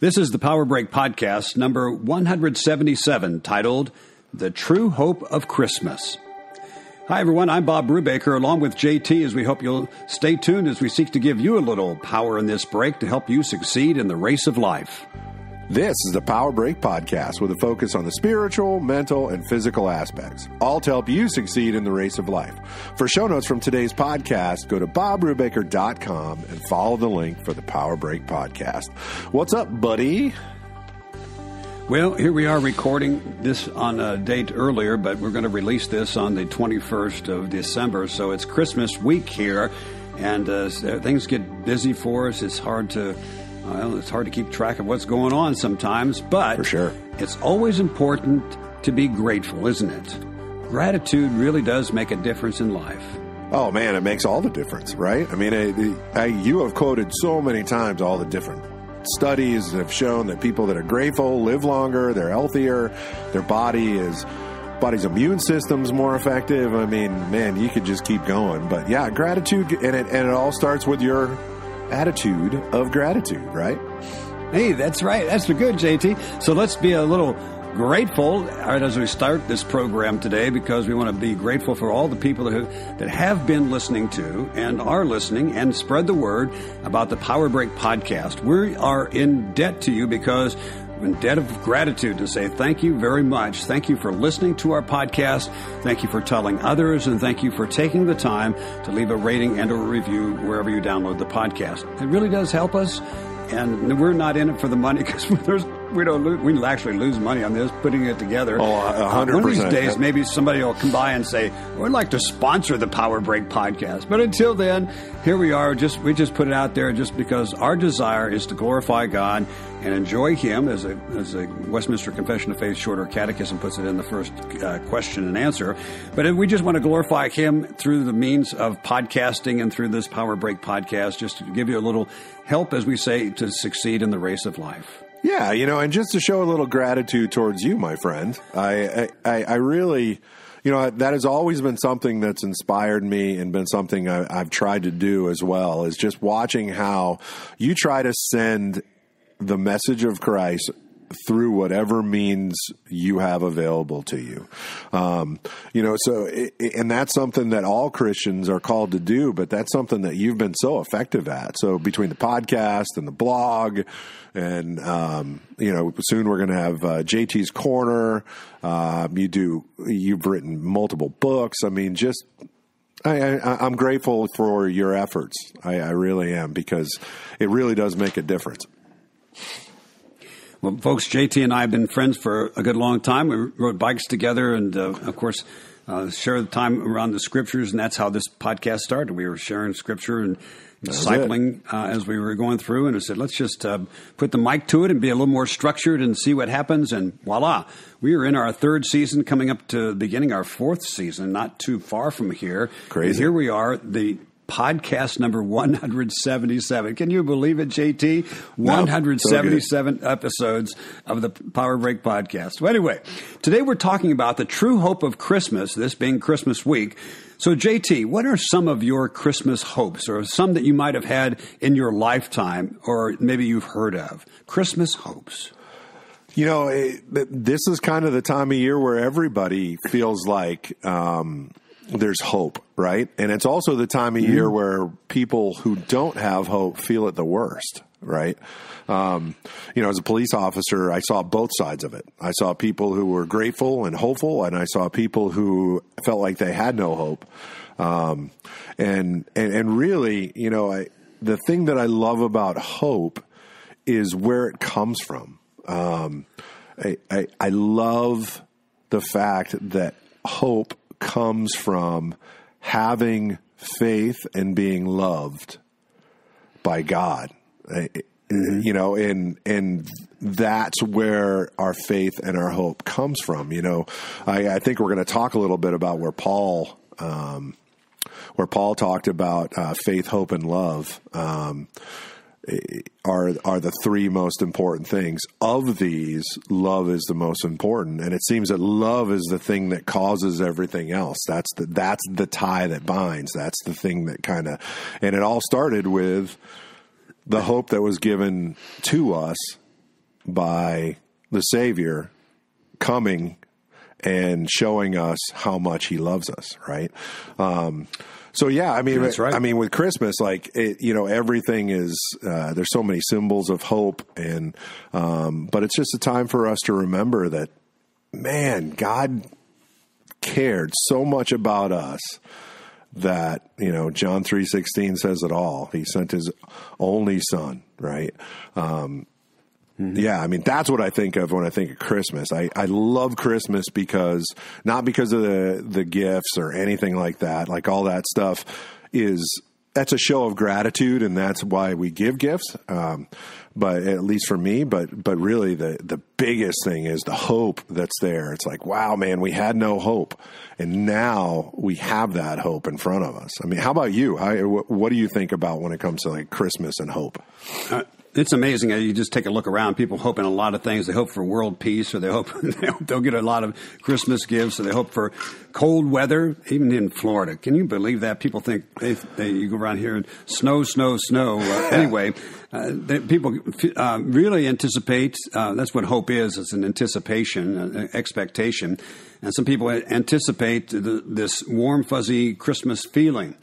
This is the Power Break Podcast, number 177, titled The True Hope of Christmas. Hi, everyone. I'm Bob Brubaker, along with JT, as we hope you'll stay tuned as we seek to give you a little power in this break to help you succeed in the race of life. This is the Power Break Podcast with a focus on the spiritual, mental, and physical aspects, all to help you succeed in the race of life. For show notes from today's podcast, go to bobbrubaker.com and follow the link for the Power Break Podcast. What's up, buddy? Well, here we are recording this on a date earlier, but we're going to release this on the 21st of December, so it's Christmas week here, and uh, things get busy for us. It's hard to well, it's hard to keep track of what's going on sometimes, but For sure. it's always important to be grateful, isn't it? Gratitude really does make a difference in life. Oh man, it makes all the difference, right? I mean, I, I, you have quoted so many times all the different studies that have shown that people that are grateful live longer, they're healthier, their body is body's immune system's more effective. I mean, man, you could just keep going. But yeah, gratitude, and it and it all starts with your attitude of gratitude, right? Hey, that's right. That's good, JT. So let's be a little grateful right, as we start this program today because we want to be grateful for all the people that have, that have been listening to and are listening and spread the word about the Power Break podcast. We are in debt to you because in debt of gratitude to say thank you very much. Thank you for listening to our podcast. Thank you for telling others, and thank you for taking the time to leave a rating and a review wherever you download the podcast. It really does help us, and we're not in it for the money because there's we don't lose, we actually lose money on this putting it together. Oh, a hundred Uh, One of these percent. days, maybe somebody will come by and say, "We'd like to sponsor the Power Break podcast." But until then, here we are. Just we just put it out there just because our desire is to glorify God and enjoy Him, as a as a Westminster Confession of Faith Shorter Catechism puts it in the first uh, question and answer. But we just want to glorify Him through the means of podcasting and through this Power Break podcast, just to give you a little help, as we say, to succeed in the race of life. Yeah, you know, and just to show a little gratitude towards you, my friend, I, I, I really, you know, that has always been something that's inspired me and been something I, I've tried to do as well. Is just watching how you try to send the message of Christ through whatever means you have available to you. Um, you know, so, it, and that's something that all Christians are called to do, but that's something that you've been so effective at. So between the podcast and the blog, and, um, you know, soon we're going to have uh, JT's Corner. Um, you do, you've written multiple books. I mean, just, I, I'm grateful for your efforts. I, I really am because it really does make a difference. Well, folks, JT and I have been friends for a good long time. We rode bikes together, and uh, of course, uh, share the time around the scriptures, and that's how this podcast started. We were sharing scripture and discipling uh, as we were going through, and I said, let's just uh, put the mic to it and be a little more structured and see what happens. And voila, we are in our third season, coming up to the beginning our fourth season, not too far from here. Crazy. And here we are, the podcast number 177. Can you believe it, JT? No, 177 episodes of the Power Break podcast. Well, anyway, today we're talking about the true hope of Christmas, this being Christmas week. So, JT, what are some of your Christmas hopes, or some that you might have had in your lifetime, or maybe you've heard of? Christmas hopes. You know, it, this is kind of the time of year where everybody feels like um, there's hope, right? And it's also the time of year where people who don't have hope feel it the worst, right? Um, you know, as a police officer, I saw both sides of it. I saw people who were grateful and hopeful, and I saw people who felt like they had no hope. Um, and, and and really, you know, I, the thing that I love about hope is where it comes from. Um, I, I, I love the fact that hope comes from having faith and being loved by God. I- You know, and and that's where our faith and our hope comes from. You know, I, I think we're going to talk a little bit about where Paul, um, where Paul talked about uh, faith, hope, and love. Um, are are the three most important things. Of these, love is the most important, and it seems that love is the thing that causes everything else. That's the that's the tie that binds. That's the thing that kind of, and it all started with the hope that was given to us by the Savior coming and showing us how much He loves us, right? Um, so yeah, I mean, right. I mean, with Christmas, like it, you know, everything is uh, there's so many symbols of hope, and um, but it's just a time for us to remember that, man, God cared so much about us that you know John three sixteen says it all. He sent His only Son, right? Um, Yeah, I mean that's what I think of when I think of Christmas. I, I love Christmas because not because of the the gifts or anything like that. Like all that stuff is that's a show of gratitude, and that's why we give gifts. Um, but at least for me, but but really the the biggest thing is the hope that's there. It's like wow, man, we had no hope, and now we have that hope in front of us. I mean, how about you? How, what, what do you think about when it comes to like Christmas and hope? Uh, it's amazing. You just take a look around. People hope in a lot of things. They hope for world peace, or they hope they'll get a lot of Christmas gifts, or they hope for cold weather. Even in Florida, can you believe that? People think they, they you go around here and snow, snow, snow. Uh, anyway, uh, they, people uh, really anticipate. Uh, that's what hope is. It's an anticipation, an expectation, and some people anticipate the, this warm, fuzzy Christmas feeling.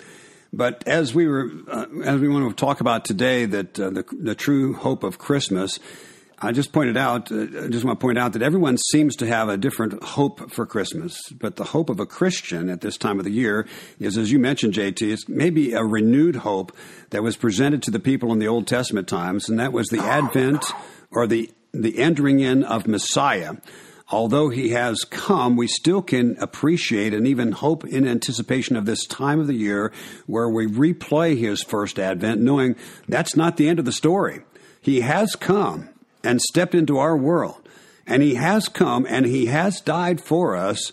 But as we were, uh, as we want to talk about today, that uh, the, the true hope of Christmas, I just pointed out, uh, just want to point out that everyone seems to have a different hope for Christmas. But the hope of a Christian at this time of the year is, as you mentioned, JT, it's maybe a renewed hope that was presented to the people in the Old Testament times, and that was the advent or the the entering in of Messiah although he has come, we still can appreciate and even hope in anticipation of this time of the year where we replay his first advent, knowing that's not the end of the story. He has come and stepped into our world, and he has come and he has died for us.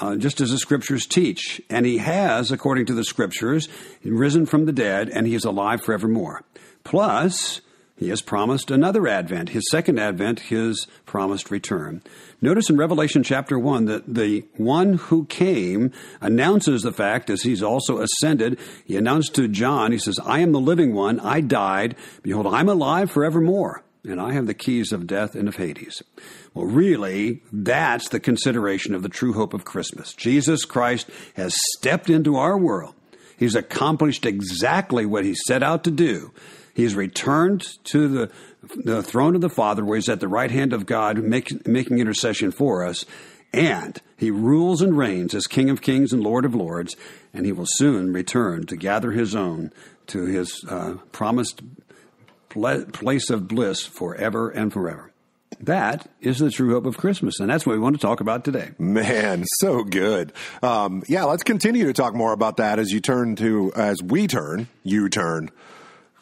Uh, just as the scriptures teach. And he has, according to the scriptures, risen from the dead, and he is alive forevermore. Plus, he has promised another advent, his second advent, his promised return. Notice in Revelation chapter 1 that the one who came announces the fact as he's also ascended. He announced to John, he says, I am the living one. I died. Behold, I'm alive forevermore, and I have the keys of death and of Hades. Well, really, that's the consideration of the true hope of Christmas. Jesus Christ has stepped into our world. He's accomplished exactly what he set out to do. He's returned to the, the throne of the Father, where he's at the right hand of God, make, making intercession for us. And he rules and reigns as King of Kings and Lord of Lords, and he will soon return to gather his own to his uh, promised place of bliss forever and forever. That is the true hope of Christmas, and that's what we want to talk about today. Man, so good. Um, yeah, let's continue to talk more about that as you turn to, as we turn, you turn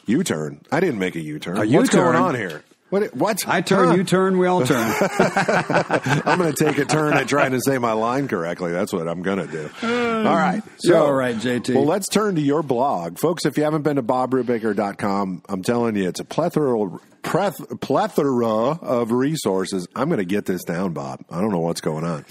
U turn. I didn't make a U turn. What's U-turn. going on here? What? What? I turn, Huh? you turn, we all turn. I'm going to take a turn at trying to say my line correctly. That's what I'm going to do. Uh, all right. You're all right, JT. Well, let's turn to your blog. Folks, if you haven't been to bobbrubaker.com, I'm telling you, it's a plethora, pleth- plethora of resources. I'm going to get this down, Bob. I don't know what's going on.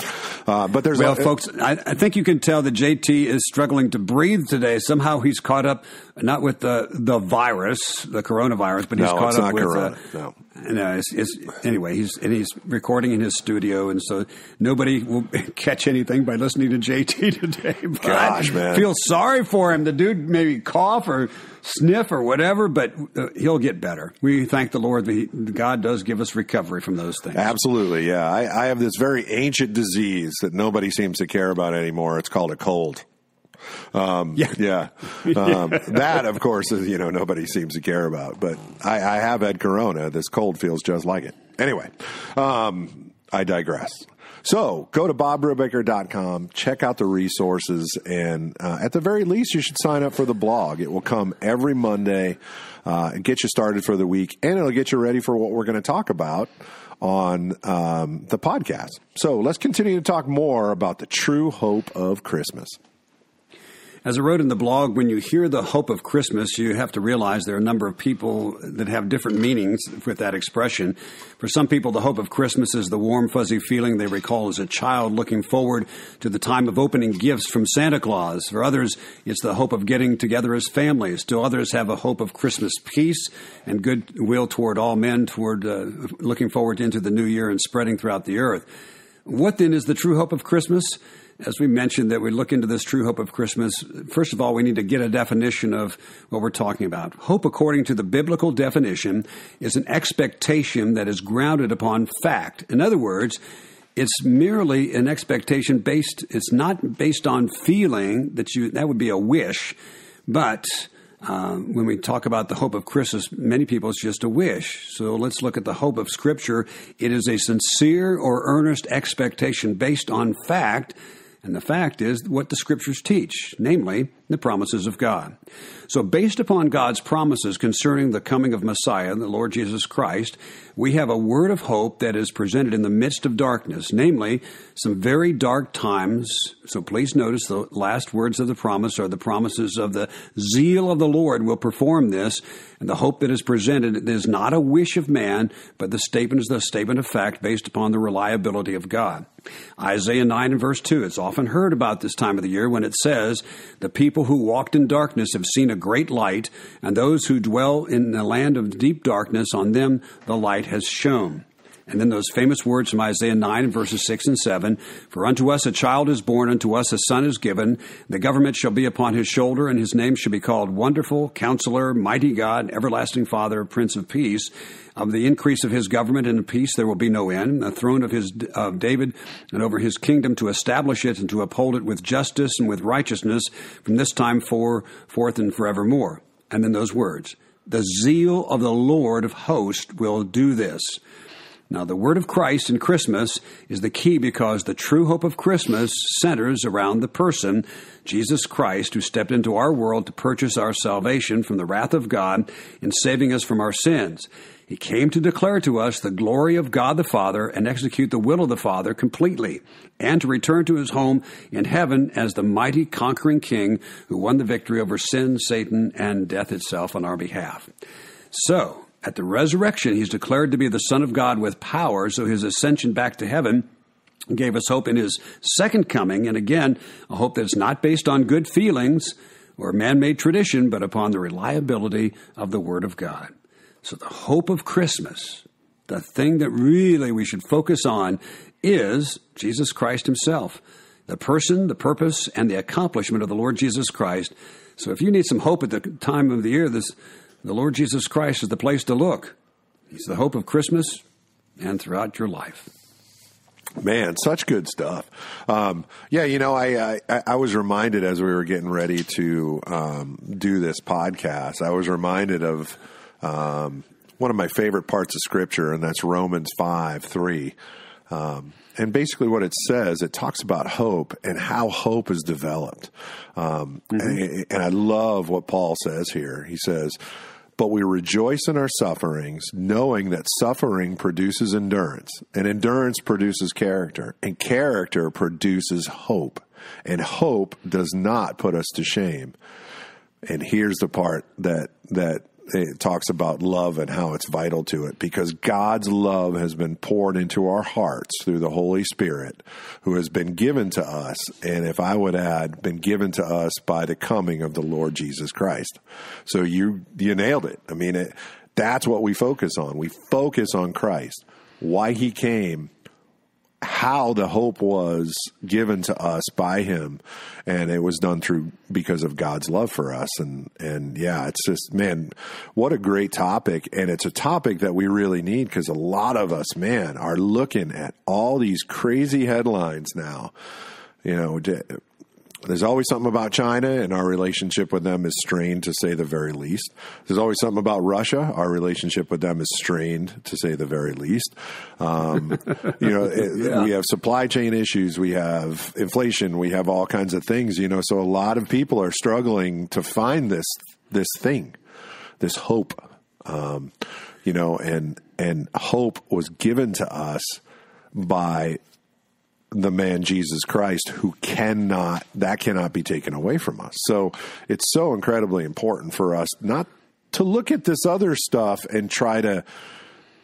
Uh, but there's Well, a, folks, I, I think you can tell that JT is struggling to breathe today. Somehow he's caught up, not with the the virus, the coronavirus, but he's No, caught up with. corona. Uh, No. No, it's, it's, anyway, he's and he's recording in his studio, and so nobody will catch anything by listening to JT today. But Gosh, I man. feel sorry for him. The dude maybe cough or sniff or whatever, but uh, he'll get better. We thank the Lord that he, God does give us recovery from those things. Absolutely, yeah. I, I have this very ancient disease that nobody seems to care about anymore. It's called a cold. Um, Yeah. yeah. Um, that, of course, is you know nobody seems to care about. But I, I have had corona. This cold feels just like it. Anyway, um, I digress. So go to bobbrubaker.com, check out the resources, and uh, at the very least, you should sign up for the blog. It will come every Monday, uh, and get you started for the week, and it'll get you ready for what we're going to talk about on um, the podcast. So let's continue to talk more about the true hope of Christmas. As I wrote in the blog, when you hear the hope of Christmas, you have to realize there are a number of people that have different meanings with that expression. For some people, the hope of Christmas is the warm, fuzzy feeling they recall as a child looking forward to the time of opening gifts from Santa Claus. For others, it's the hope of getting together as families. Still others have a hope of Christmas peace and goodwill toward all men, toward uh, looking forward into the new year and spreading throughout the earth. What then is the true hope of Christmas? As we mentioned, that we look into this true hope of Christmas, first of all, we need to get a definition of what we're talking about. Hope, according to the biblical definition, is an expectation that is grounded upon fact. In other words, it's merely an expectation based, it's not based on feeling that you, that would be a wish, but uh, when we talk about the hope of Christmas, many people it's just a wish. So let's look at the hope of Scripture. It is a sincere or earnest expectation based on fact and the fact is what the scriptures teach, namely the promises of God. So, based upon God's promises concerning the coming of Messiah, the Lord Jesus Christ, we have a word of hope that is presented in the midst of darkness, namely some very dark times. So, please notice the last words of the promise are the promises of the zeal of the Lord will perform this. And the hope that is presented is not a wish of man, but the statement is the statement of fact based upon the reliability of God. Isaiah 9 and verse 2, it's often heard about this time of the year when it says, The people who walked in darkness have seen a great light, and those who dwell in the land of deep darkness, on them the light has shone. And then those famous words from Isaiah 9, verses 6 and 7 For unto us a child is born, unto us a son is given. The government shall be upon his shoulder, and his name shall be called Wonderful, Counselor, Mighty God, Everlasting Father, Prince of Peace. Of the increase of his government and peace there will be no end. The throne of his of David and over his kingdom to establish it and to uphold it with justice and with righteousness from this time for, forth and forevermore. And then those words. The zeal of the Lord of hosts will do this. Now, the word of Christ in Christmas is the key because the true hope of Christmas centers around the person, Jesus Christ, who stepped into our world to purchase our salvation from the wrath of God in saving us from our sins. He came to declare to us the glory of God the Father and execute the will of the Father completely, and to return to his home in heaven as the mighty conquering king who won the victory over sin, Satan, and death itself on our behalf. So, at the resurrection, he's declared to be the Son of God with power, so his ascension back to heaven gave us hope in his second coming, and again, a hope that's not based on good feelings or man made tradition, but upon the reliability of the Word of God. So, the hope of Christmas, the thing that really we should focus on, is Jesus Christ Himself, the person, the purpose, and the accomplishment of the Lord Jesus Christ. So, if you need some hope at the time of the year, this the Lord Jesus Christ is the place to look. He's the hope of Christmas and throughout your life. Man, such good stuff. Um, yeah, you know, I, I, I was reminded as we were getting ready to um, do this podcast. I was reminded of um, one of my favorite parts of Scripture, and that's Romans five three. Um, and basically, what it says, it talks about hope and how hope is developed. Um, mm-hmm. and, and I love what Paul says here. He says, but we rejoice in our sufferings, knowing that suffering produces endurance, and endurance produces character, and character produces hope, and hope does not put us to shame. And here's the part that that it talks about love and how it's vital to it because God's love has been poured into our hearts through the Holy Spirit who has been given to us. And if I would add, been given to us by the coming of the Lord Jesus Christ. So you, you nailed it. I mean, it, that's what we focus on. We focus on Christ, why he came how the hope was given to us by him and it was done through because of God's love for us. And and yeah it's just man what a great topic. And it's a topic that we really need cuz a lot of us man are looking at all these crazy headlines now. You know there's always something about China, and our relationship with them is strained to say the very least. There's always something about Russia. Our relationship with them is strained to say the very least. Um, you know, it, yeah. we have supply chain issues, we have inflation, we have all kinds of things. You know, so a lot of people are struggling to find this this thing, this hope. Um, you know, and and hope was given to us by the man Jesus Christ who cannot that cannot be taken away from us. So it's so incredibly important for us not to look at this other stuff and try to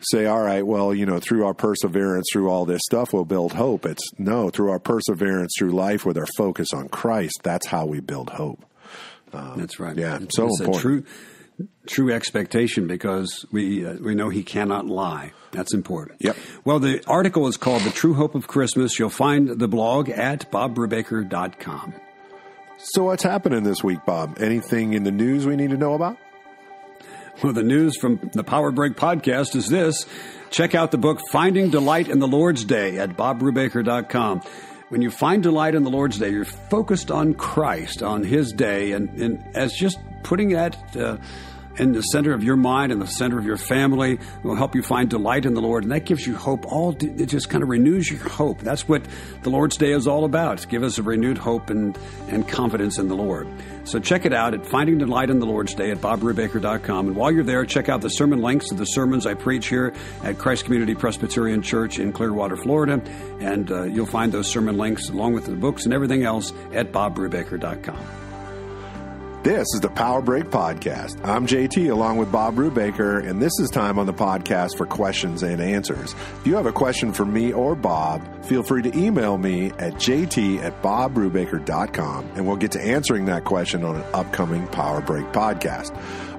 say, all right, well, you know, through our perseverance, through all this stuff, we'll build hope. It's no, through our perseverance through life with our focus on Christ, that's how we build hope. Um, that's right. Yeah, it's, so it's important. true, true expectation because we uh, we know He cannot lie. That's important. Yep. Well, the article is called "The True Hope of Christmas." You'll find the blog at bobbrubaker.com. So, what's happening this week, Bob? Anything in the news we need to know about? Well, the news from the Power Break podcast is this. Check out the book Finding Delight in the Lord's Day at bobbrubaker.com. When you find delight in the Lord's Day, you're focused on Christ, on His day, and, and as just putting that uh, in the center of your mind and the center of your family will help you find delight in the Lord. And that gives you hope. All it just kind of renews your hope. That's what the Lord's Day is all about. Give us a renewed hope and, and confidence in the Lord. So check it out at Finding Delight in the Lord's Day at bobbrubaker.com. And while you're there, check out the sermon links to the sermons I preach here at Christ Community Presbyterian Church in Clearwater, Florida. And uh, you'll find those sermon links along with the books and everything else at bobbrubaker.com. This is the Power Break Podcast. I'm JT along with Bob Brubaker, and this is time on the podcast for questions and answers. If you have a question for me or Bob, feel free to email me at jt at bobbrubaker.com, and we'll get to answering that question on an upcoming Power Break podcast.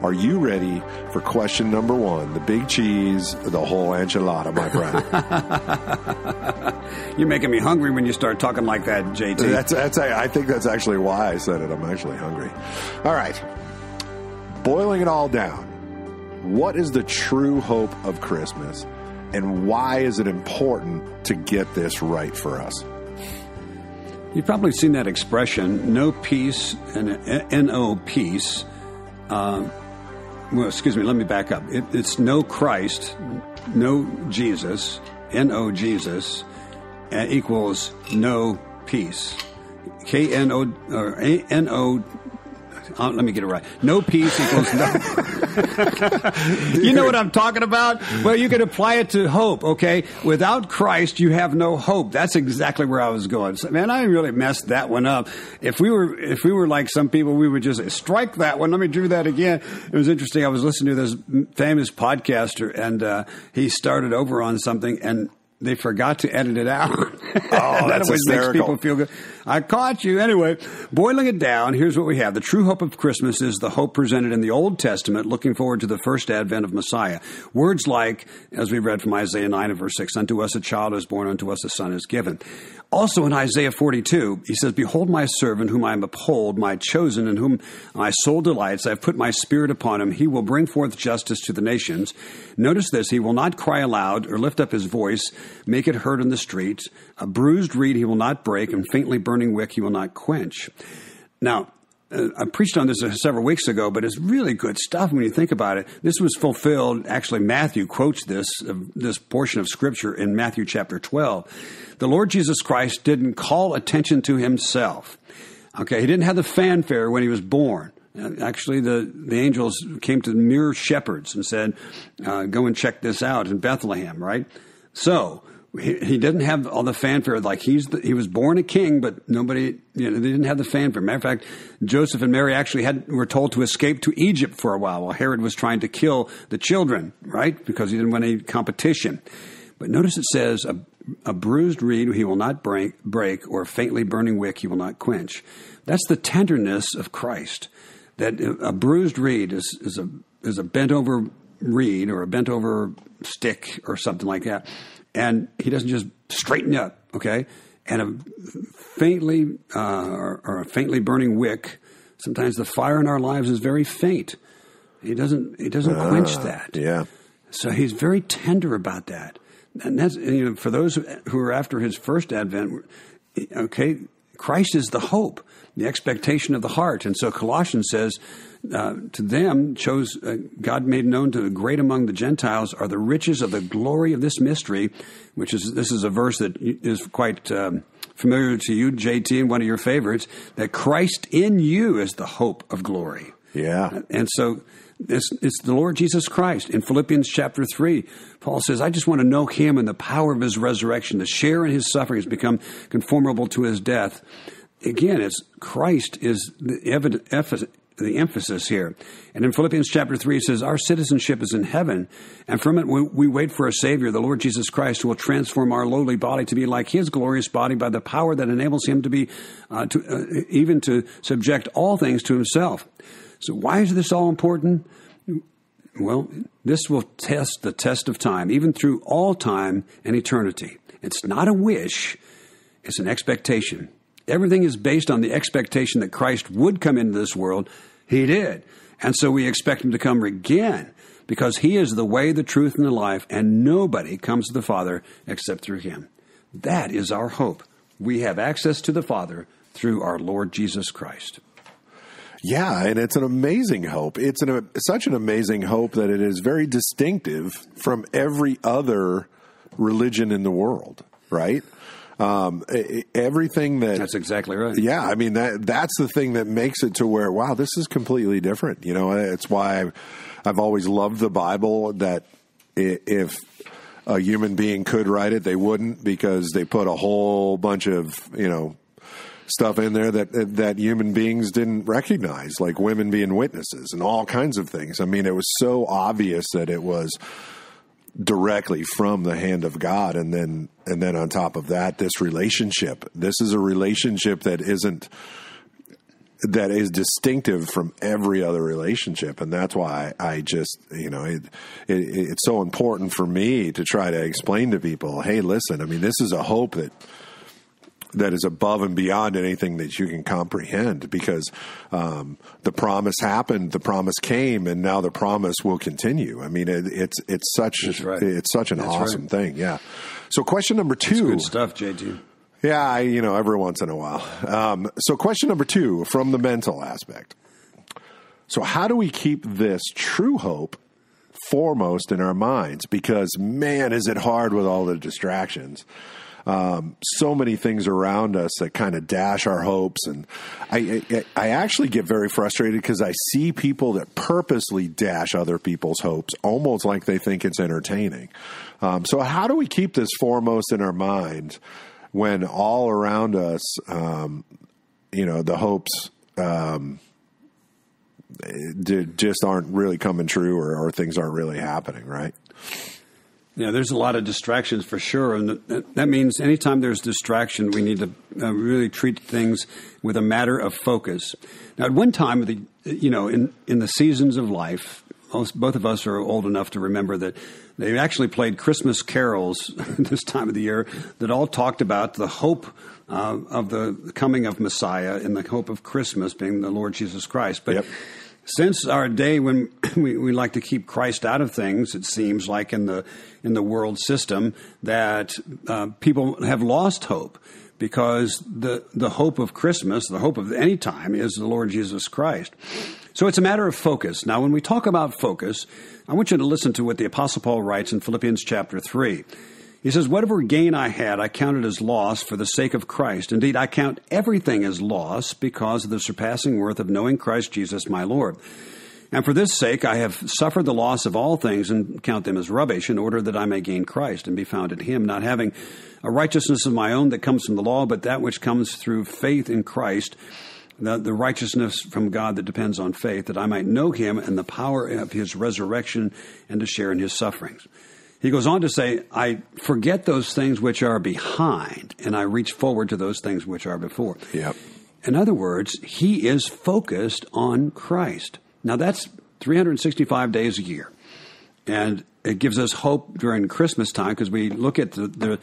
Are you ready for question number one? The big cheese, the whole enchilada, my friend. You're making me hungry when you start talking like that, JT. That's, that's, I think that's actually why I said it. I'm actually hungry. All right. Boiling it all down, what is the true hope of Christmas, and why is it important to get this right for us? You've probably seen that expression, no peace, and N-O peace. Uh, well, excuse me, let me back up. It, it's no Christ, no Jesus, N-O Jesus, uh, equals no peace. K-N-O, or N-O uh, let me get it right. No peace equals no. you know what I'm talking about? Well, you can apply it to hope, okay? Without Christ, you have no hope. That's exactly where I was going. So, man, I really messed that one up. If we were, if we were like some people, we would just strike that one. Let me do that again. It was interesting. I was listening to this famous podcaster and, uh, he started over on something and they forgot to edit it out. Oh, that always hysterical. makes people feel good. I caught you. Anyway, boiling it down, here's what we have. The true hope of Christmas is the hope presented in the Old Testament, looking forward to the first advent of Messiah. Words like, as we read from Isaiah 9 and verse 6, Unto us a child is born, unto us a son is given. Also in Isaiah 42, he says, Behold my servant whom I uphold, my chosen, in whom my soul delights. I have put my spirit upon him. He will bring forth justice to the nations. Notice this, he will not cry aloud or lift up his voice, make it heard in the streets. A bruised reed he will not break, and faintly burning wick he will not quench. Now, I preached on this several weeks ago, but it's really good stuff when you think about it. This was fulfilled. Actually, Matthew quotes this uh, this portion of Scripture in Matthew chapter twelve. The Lord Jesus Christ didn't call attention to himself. Okay, he didn't have the fanfare when he was born. Actually, the, the angels came to the mere shepherds and said, uh, "Go and check this out in Bethlehem." Right. So he, he didn't have all the fanfare. Like he's the, he was born a king, but nobody, you know, they didn't have the fanfare. Matter of fact, Joseph and Mary actually had were told to escape to Egypt for a while while Herod was trying to kill the children, right? Because he didn't want any competition. But notice it says a, a bruised reed he will not break, break, or a faintly burning wick he will not quench. That's the tenderness of Christ. That a bruised reed is, is a is a bent over reed or a bent over stick or something like that and he doesn't just straighten up, okay? And a faintly uh, or, or, a faintly burning wick. Sometimes the fire in our lives is very faint. He doesn't. He doesn't uh, quench that. Yeah. So he's very tender about that. And that's you know for those who are after his first advent. Okay, Christ is the hope, the expectation of the heart, and so Colossians says uh, to them chose uh, God made known to the great among the Gentiles are the riches of the glory of this mystery, which is this is a verse that is quite um, familiar to you, JT, and one of your favorites. That Christ in you is the hope of glory. Yeah, and so It's, it's the Lord Jesus Christ. In Philippians chapter 3, Paul says, I just want to know him and the power of his resurrection, to share in his sufferings, become conformable to his death. Again, it's Christ is the, evident, the emphasis here. And in Philippians chapter 3, it says, Our citizenship is in heaven, and from it we, we, wait for a Savior, the Lord Jesus Christ, who will transform our lowly body to be like His glorious body by the power that enables Him to be, uh, to, uh, even to subject all things to Himself. So, why is this all important? Well, this will test the test of time, even through all time and eternity. It's not a wish, it's an expectation. Everything is based on the expectation that Christ would come into this world. He did. And so we expect him to come again because he is the way, the truth, and the life, and nobody comes to the Father except through him. That is our hope. We have access to the Father through our Lord Jesus Christ. Yeah, and it's an amazing hope. It's an, such an amazing hope that it is very distinctive from every other religion in the world, right? Um, everything that that's exactly right. Yeah, I mean that that's the thing that makes it to where wow, this is completely different. You know, it's why I've, I've always loved the Bible. That if a human being could write it, they wouldn't because they put a whole bunch of you know stuff in there that that human beings didn't recognize, like women being witnesses and all kinds of things. I mean, it was so obvious that it was directly from the hand of God. And then and then on top of that this relationship. This is a relationship that isn't that is distinctive from every other relationship. And that's why I just you know it, it, it's so important for me to try to explain to people hey listen I mean this is a hope that that is above and beyond anything that you can comprehend because um, the promise happened, the promise came, and now the promise will continue. I mean, it, it's it's such right. it's such an That's awesome right. thing. Yeah. So, question number two. good stuff, JT. Yeah, I, you know, every once in a while. Um, so, question number two from the mental aspect. So, how do we keep this true hope foremost in our minds? Because, man, is it hard with all the distractions um, so many things around us that kind of dash our hopes. And I, I, I actually get very frustrated because I see people that purposely dash other people's hopes, almost like they think it's entertaining. Um, so, how do we keep this foremost in our mind when all around us, um, you know, the hopes um, just aren't really coming true or, or things aren't really happening, right? Yeah, there's a lot of distractions for sure, and that means anytime there's distraction, we need to uh, really treat things with a matter of focus. Now, at one time, the you know, in in the seasons of life, most, both of us are old enough to remember that they actually played Christmas carols this time of the year that all talked about the hope uh, of the coming of Messiah and the hope of Christmas being the Lord Jesus Christ. But yep since our day when we, we, like to keep Christ out of things, it seems like in the in the world system that uh, people have lost hope because the the hope of Christmas, the hope of any time, is the Lord Jesus Christ. So it's a matter of focus. Now, when we talk about focus, I want you to listen to what the Apostle Paul writes in Philippians chapter three. He says, Whatever gain I had, I counted as loss for the sake of Christ. Indeed, I count everything as loss because of the surpassing worth of knowing Christ Jesus my Lord. And for this sake, I have suffered the loss of all things and count them as rubbish in order that I may gain Christ and be found in him, not having a righteousness of my own that comes from the law, but that which comes through faith in Christ, the, the righteousness from God that depends on faith, that I might know him and the power of his resurrection and to share in his sufferings he goes on to say, I forget those things which are behind, and I reach forward to those things which are before. Yep. In other words, he is focused on Christ. Now, that's 365 days a year. And it gives us hope during Christmas time because we look at the, the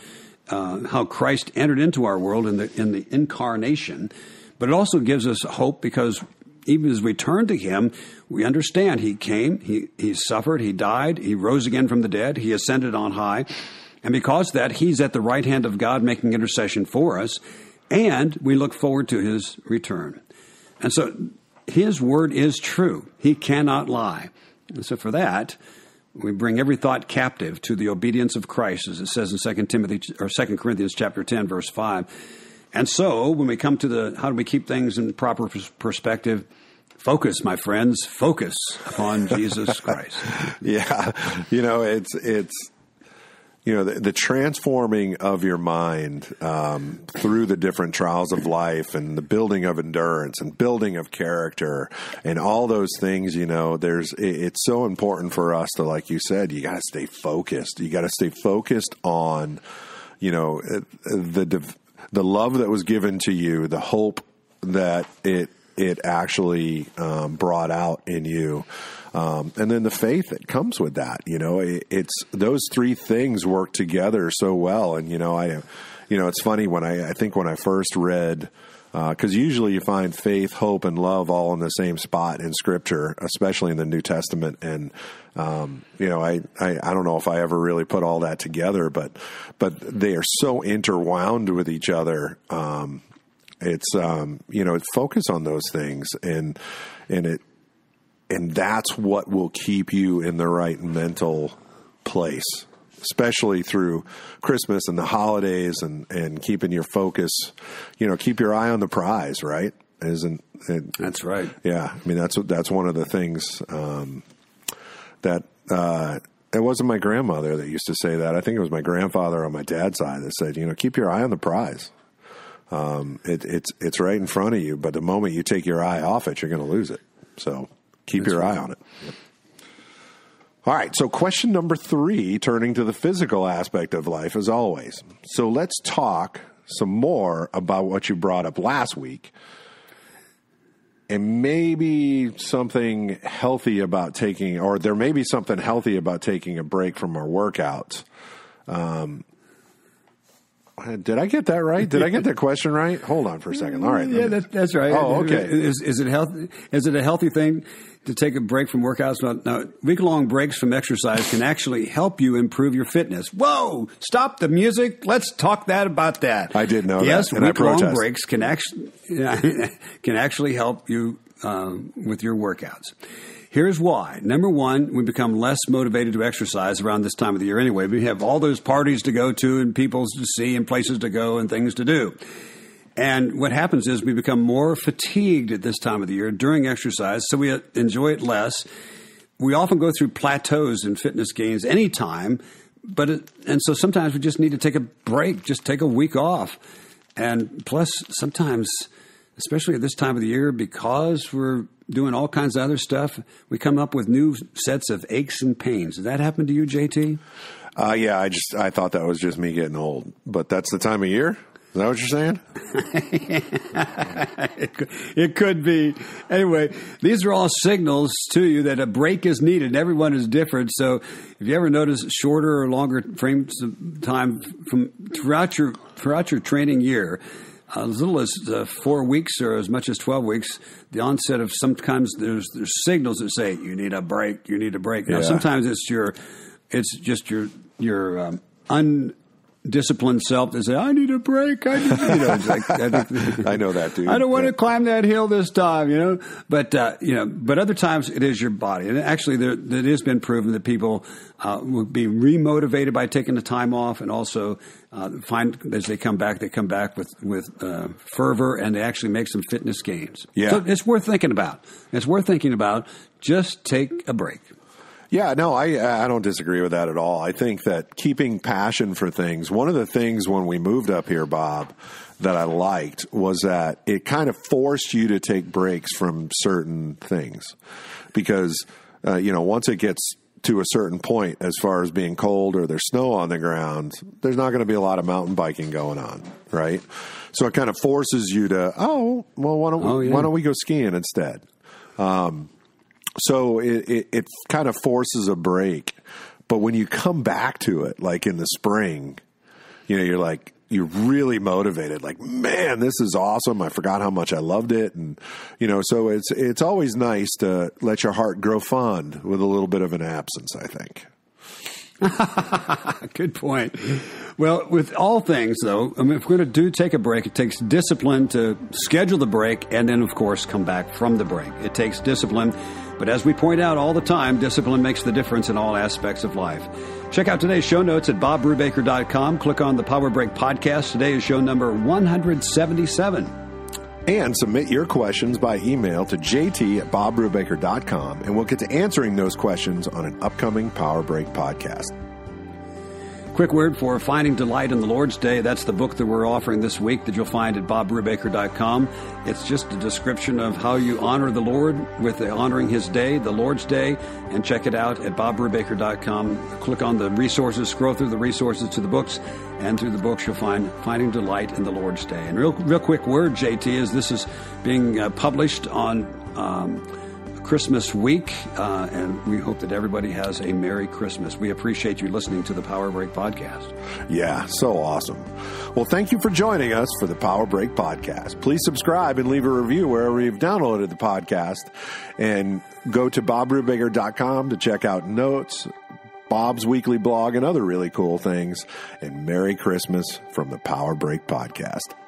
uh, how Christ entered into our world in the, in the incarnation. But it also gives us hope because even as we turn to him, we understand he came, he, he suffered, he died, he rose again from the dead, he ascended on high. And because that, he's at the right hand of God making intercession for us, and we look forward to his return. And so his word is true. He cannot lie. And so for that, we bring every thought captive to the obedience of Christ, as it says in 2 Timothy or 2 Corinthians chapter 10, verse 5. And so, when we come to the how do we keep things in proper perspective, Focus, my friends, focus upon Jesus Christ. Yeah, you know it's it's you know the, the transforming of your mind um, through the different trials of life and the building of endurance and building of character and all those things. You know, there's it, it's so important for us to, like you said, you got to stay focused. You got to stay focused on you know the the love that was given to you, the hope that it it actually um, brought out in you. Um, and then the faith that comes with that, you know, it, it's those three things work together so well. And, you know, I, you know, it's funny when I, I think when I first read, because uh, usually you find faith, hope, and love all in the same spot in Scripture, especially in the New Testament. And um, you know, I, I I don't know if I ever really put all that together, but but they are so interwound with each other. Um, it's um, you know, focus on those things, and and it and that's what will keep you in the right mental place especially through Christmas and the holidays and, and keeping your focus, you know, keep your eye on the prize, right? Isn't it, that's right? Yeah, I mean that's that's one of the things um, that uh, it wasn't my grandmother that used to say that. I think it was my grandfather on my dad's side that said, you know, keep your eye on the prize. Um, it, it's it's right in front of you, but the moment you take your eye off it, you're going to lose it. So keep That's your right. eye on it. Yep. All right, so question number three, turning to the physical aspect of life as always. So let's talk some more about what you brought up last week and maybe something healthy about taking, or there may be something healthy about taking a break from our workouts. Um, did I get that right? Did I get that question right? Hold on for a second. All right. Yeah, that, that's right. Oh, okay. Is, is it healthy? Is it a healthy thing to take a break from workouts? Now, week long breaks from exercise can actually help you improve your fitness. Whoa! Stop the music. Let's talk that about that. I did know yes. Yes, week long breaks can actually can actually help you uh, with your workouts. Here's why. Number one, we become less motivated to exercise around this time of the year anyway. We have all those parties to go to and people to see and places to go and things to do. And what happens is we become more fatigued at this time of the year during exercise, so we enjoy it less. We often go through plateaus in fitness gains anytime, but it, and so sometimes we just need to take a break, just take a week off. And plus, sometimes, especially at this time of the year, because we're doing all kinds of other stuff, we come up with new sets of aches and pains. Did that happen to you, JT? Uh, yeah, I just I thought that was just me getting old, but that's the time of year. Is that what you're saying? it, could, it, could, be. Anyway, these are all signals to you that a break is needed. Everyone is different. So if you ever notice shorter or longer frames of time from throughout your throughout your training year, as little as uh, four weeks or as much as 12 weeks, the onset of sometimes there's, there's signals that say you need a break, you need a break. Now, yeah. sometimes it's your, it's just your, your um, un, disciplined self to say, I need a break. I, need, you know, like, I, I, know that, dude. I don't want yeah. to climb that hill this time, you know. But uh, you know, but other times it is your body, and actually, there, it has been proven that people uh, will be remotivated by taking the time off, and also uh, find as they come back, they come back with with uh, fervor, and they actually make some fitness gains. Yeah, so it's worth thinking about. It's worth thinking about. Just take a break. Yeah, no, I I don't disagree with that at all. I think that keeping passion for things. One of the things when we moved up here, Bob, that I liked was that it kind of forced you to take breaks from certain things because uh, you know once it gets to a certain point as far as being cold or there's snow on the ground, there's not going to be a lot of mountain biking going on, right? So it kind of forces you to, oh, well, why don't, oh, yeah. why don't we go skiing instead? Um, so it, it, it kind of forces a break. But when you come back to it, like in the spring, you know, you're like, you're really motivated. Like, man, this is awesome. I forgot how much I loved it. And, you know, so it's, it's always nice to let your heart grow fond with a little bit of an absence, I think. Good point. Well, with all things, though, I mean, if we're going to do take a break, it takes discipline to schedule the break and then, of course, come back from the break. It takes discipline but as we point out all the time, discipline makes the difference in all aspects of life. Check out today's show notes at bobbrubaker.com. Click on the Power Break podcast. Today is show number 177. And submit your questions by email to jt at bobbrubaker.com, and we'll get to answering those questions on an upcoming Power Break podcast. Quick word for Finding Delight in the Lord's Day. That's the book that we're offering this week that you'll find at bobbrubaker.com. It's just a description of how you honor the Lord with honoring His day, the Lord's Day, and check it out at bobbrubaker.com. Click on the resources, scroll through the resources to the books, and through the books you'll find Finding Delight in the Lord's Day. And real, real quick word, JT, is this is being uh, published on. Um, Christmas week, uh, and we hope that everybody has a Merry Christmas. We appreciate you listening to the Power Break podcast. Yeah, so awesome. Well, thank you for joining us for the Power Break podcast. Please subscribe and leave a review wherever you've downloaded the podcast, and go to bobbrubaker.com to check out notes, Bob's weekly blog, and other really cool things. And Merry Christmas from the Power Break podcast.